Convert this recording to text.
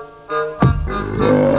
Yeah.